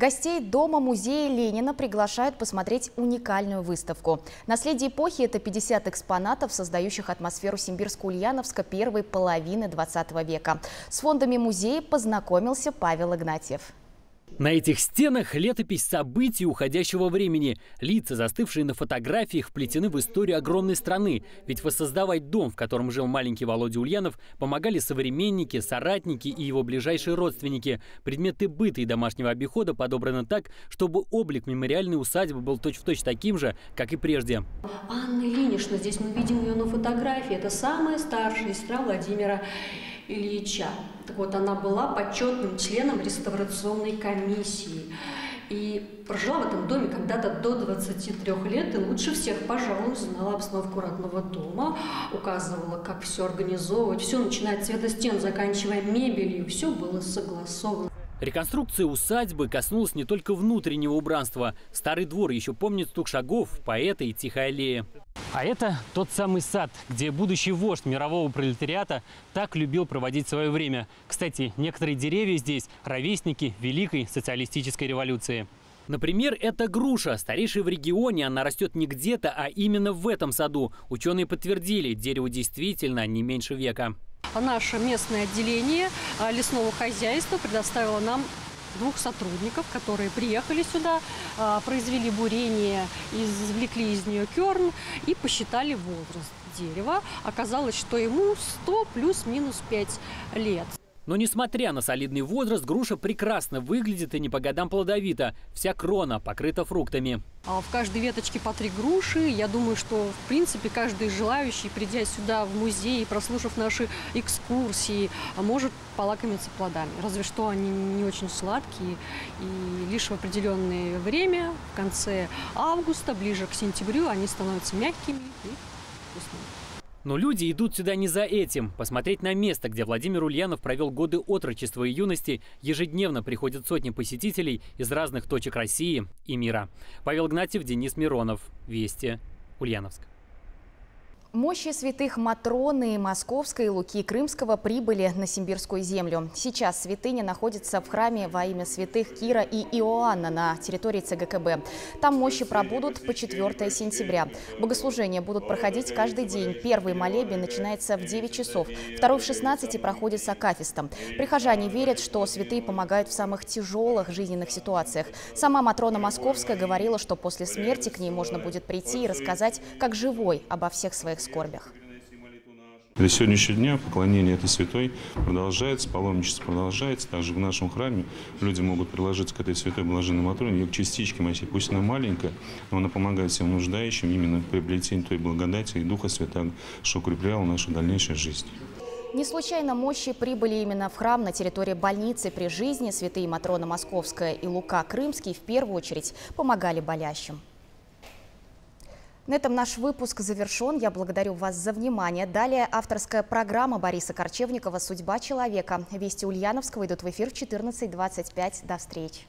Гостей дома-музея Ленина приглашают посмотреть уникальную выставку. Наследие эпохи – это 50 экспонатов, создающих атмосферу Симбирско-Ульяновска первой половины 20 века. С фондами музея познакомился Павел Игнатьев. На этих стенах летопись событий уходящего времени. Лица, застывшие на фотографиях, вплетены в историю огромной страны. Ведь воссоздавать дом, в котором жил маленький Володя Ульянов, помогали современники, соратники и его ближайшие родственники. Предметы быта и домашнего обихода подобраны так, чтобы облик мемориальной усадьбы был точь-в-точь -точь таким же, как и прежде. Анна Ильинична, здесь мы видим ее на фотографии. Это самая старшая сестра Владимира Ильича. Так вот, она была почетным членом реставрационной комиссии. И прожила в этом доме когда-то до 23 лет, и лучше всех, пожалуй, знала обстановку родного дома, указывала, как все организовывать, все, начиная от цвета стен, заканчивая мебелью, все было согласовано. Реконструкция усадьбы коснулась не только внутреннего убранства. Старый двор еще помнит стук шагов, поэта и тихой аллеи. А это тот самый сад, где будущий вождь мирового пролетариата так любил проводить свое время. Кстати, некоторые деревья здесь – ровесники Великой социалистической революции. Например, это груша. Старейшая в регионе, она растет не где-то, а именно в этом саду. Ученые подтвердили, дерево действительно не меньше века. Наше местное отделение а, лесного хозяйства предоставило нам двух сотрудников, которые приехали сюда, а, произвели бурение, извлекли из нее керн и посчитали возраст дерева. Оказалось, что ему 100 плюс-минус 5 лет. Но несмотря на солидный возраст, груша прекрасно выглядит и не по годам плодовита. Вся крона покрыта фруктами. А в каждой веточке по три груши. Я думаю, что в принципе каждый желающий, придя сюда в музей, прослушав наши экскурсии, может полакомиться плодами. Разве что они не очень сладкие. И лишь в определенное время, в конце августа, ближе к сентябрю, они становятся мягкими и вкусными. Но люди идут сюда не за этим. Посмотреть на место, где Владимир Ульянов провел годы отрочества и юности, ежедневно приходят сотни посетителей из разных точек России и мира. Павел Гнатьев, Денис Миронов. Вести. Ульяновск. Мощи святых Матроны Московской и Луки Крымского прибыли на Симбирскую землю. Сейчас святыня находится в храме во имя святых Кира и Иоанна на территории ЦГКБ. Там мощи пробудут по 4 сентября. Богослужения будут проходить каждый день. Первый молебен начинается в 9 часов, второй в 16 и проходит с акафистом. Прихожане верят, что святые помогают в самых тяжелых жизненных ситуациях. Сама Матрона Московская говорила, что после смерти к ней можно будет прийти и рассказать, как живой, обо всех своих своих скорбях. До сегодняшнего дня поклонение этой святой продолжается, паломничество продолжается. Также в нашем храме люди могут приложиться к этой святой блаженной Матроне, ее частички мощи. Пусть она маленькая, но она помогает всем нуждающим именно в приобретении той благодати и Духа Святого, что укрепляло нашу дальнейшую жизнь. Не случайно мощи прибыли именно в храм на территории больницы при жизни. Святые Матрона Московская и Лука Крымский в первую очередь помогали болящим. На этом наш выпуск завершен. Я благодарю вас за внимание. Далее авторская программа Бориса Корчевникова «Судьба человека». Вести Ульяновского идут в эфир в 14.25. До встречи.